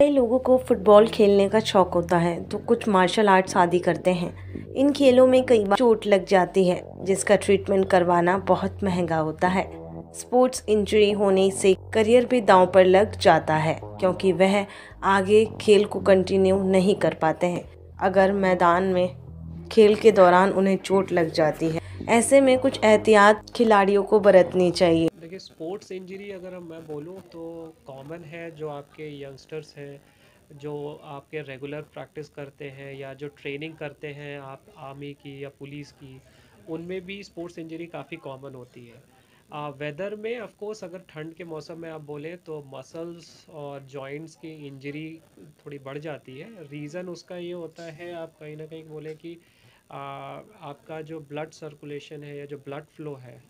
कई लोगों को फुटबॉल खेलने का शौक होता है तो कुछ मार्शल आर्ट्स आदि करते हैं। इन खेलों में कई बार चोट लग जाती है, जिसका ट्रीटमेंट करवाना बहुत महँगा होता है। स्पोर्ट्स इंजरी होने से करियर भी दांव पर लग जाता है, क्योंकि वह आगे खेल को कंटिन्यू नहीं कर पाते हैं। अगर मैदान में खेल के दौरान उन्हें चोट लग जाती है ऐसे में कुछ एहतियात खिलाड़ियों को बरतनी चाहिए। देखिए स्पोर्ट्स इंजरी अगर मैं बोलूँ तो कॉमन है जो आपके यंगस्टर्स हैं जो आपके रेगुलर प्रैक्टिस करते हैं या जो ट्रेनिंग करते हैं आप आर्मी की या पुलिस की उनमें भी स्पोर्ट्स इंजरी काफ़ी कॉमन होती है। आ, वेदर में ऑफ़ कोर्स अगर ठंड के मौसम में आप बोलें तो मसल्स और जॉइंट्स की इंजरी थोड़ी बढ़ जाती है। रीज़न उसका ये होता है आप कहीं ना कहीं बोलें कि आ, आपका जो ब्लड सर्कुलेशन है या जो ब्लड फ्लो है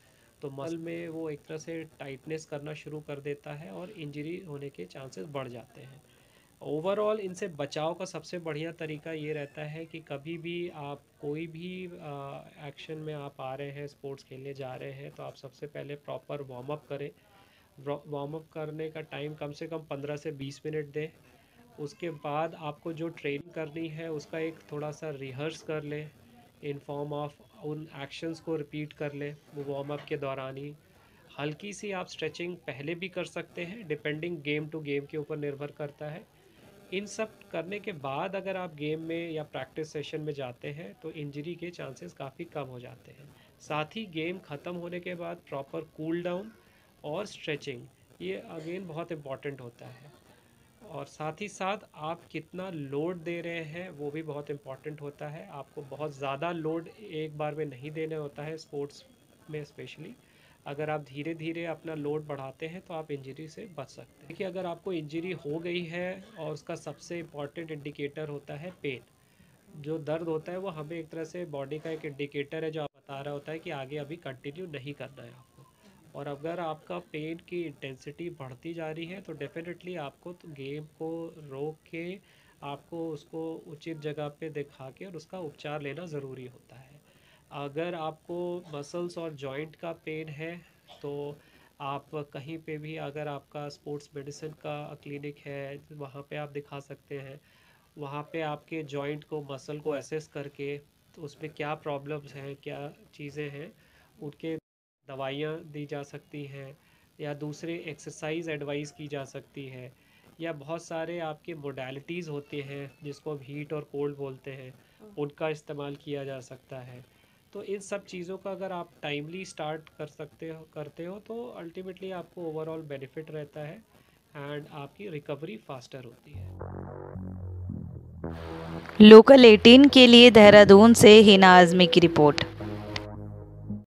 तो मसल में वो एक तरह से टाइटनेस करना शुरू कर देता है और इंजरी होने के चांसेस बढ़ जाते हैं। ओवरऑल इनसे बचाव का सबसे बढ़िया तरीका ये रहता है कि कभी भी आप कोई भी एक्शन में आप आ रहे हैं स्पोर्ट्स खेलने जा रहे हैं तो आप सबसे पहले प्रॉपर वार्म अप करें। वार्म अप करने का टाइम कम से कम पंद्रह से बीस मिनट दें। उसके बाद आपको जो ट्रेनिंग करनी है उसका एक थोड़ा सा रिहर्स कर लें। इन फॉर्म ऑफ़ उन एक्शंस को रिपीट कर लें, वो वार्म अप के दौरान ही। हल्की सी आप स्ट्रेचिंग पहले भी कर सकते हैं डिपेंडिंग गेम टू गेम के ऊपर निर्भर करता है। इन सब करने के बाद अगर आप गेम में या प्रैक्टिस सेशन में जाते हैं तो इंजरी के चांसेस काफ़ी कम हो जाते हैं। साथ ही गेम ख़त्म होने के बाद प्रॉपर कूल डाउन और स्ट्रेचिंग ये अगेन बहुत इंपॉर्टेंट होता है। और साथ ही साथ आप कितना लोड दे रहे हैं, वो भी बहुत इंपॉर्टेंट होता है। आपको बहुत ज़्यादा लोड एक बार में नहीं देने होता है स्पोर्ट्स में स्पेशली अगर आप धीरे धीरे अपना लोड बढ़ाते हैं तो आप इंजरी से बच सकते हैं। देखिए, अगर आपको इंजरी हो गई है और उसका सबसे इंपॉर्टेंट इंडिकेटर होता है पेन जो दर्द होता है, वो हमें एक तरह से बॉडी का एक इंडिकेटर है, जो आप बता रहा होता है कि आगे अभी कंटिन्यू नहीं करना है आपको। और अगर आपका पेन की इंटेंसिटी बढ़ती जा रही है तो डेफिनेटली आपको तो गेम को रोक के आपको उसको उचित जगह पे दिखा के और उसका उपचार लेना ज़रूरी होता है। अगर आपको मसल्स और जॉइंट का पेन है तो आप कहीं पे भी अगर आपका स्पोर्ट्स मेडिसिन का क्लिनिक है, वहाँ पे आप दिखा सकते हैं। वहाँ पे आपके जॉइंट को मसल को एसेस करके तो उसमें क्या प्रॉब्लम्स हैं, क्या चीज़ें हैं, उनके दवाइयाँ दी जा सकती हैं या दूसरे एक्सरसाइज एडवाइस की जा सकती है या बहुत सारे आपके मोडालिटीज़ होते हैं जिसको हम हीट और कोल्ड बोलते हैं उनका इस्तेमाल किया जा सकता है। तो इन सब चीज़ों का अगर आप टाइमली स्टार्ट कर सकते हो करते हो तो अल्टीमेटली आपको ओवरऑल बेनिफिट रहता है एंड आपकी रिकवरी फास्टर होती है। लोकल 18 के लिए देहरादून से हिना आज़मी की रिपोर्ट।